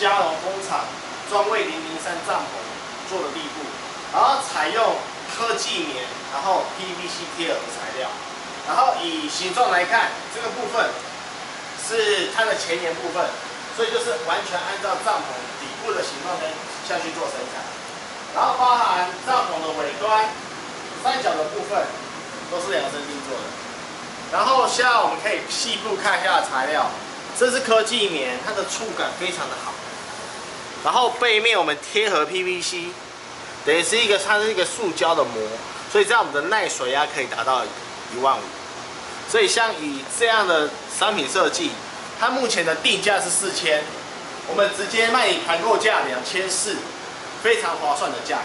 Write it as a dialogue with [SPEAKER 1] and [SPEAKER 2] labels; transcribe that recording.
[SPEAKER 1] 加龙工厂专为零零三帐篷做的地布，然后采用科技棉，然后 PVC 贴耳的材料，然后以形状来看，这个部分是它的前沿部分，所以就是完全按照帐篷底部的形状跟下去做生产，然后包含帐篷的尾端、三角的部分都是量身定做的。然后现在我们可以细部看一下材料，这是科技棉，它的触感非常的好。然后背面我们贴合 PVC，等于是一个它是一个塑胶的膜，所以这样我们的耐水压可以达到一万五。所以像以这样的商品设计，它目前的定价是四千，我们直接卖你团购价两千四，非常划算的价格。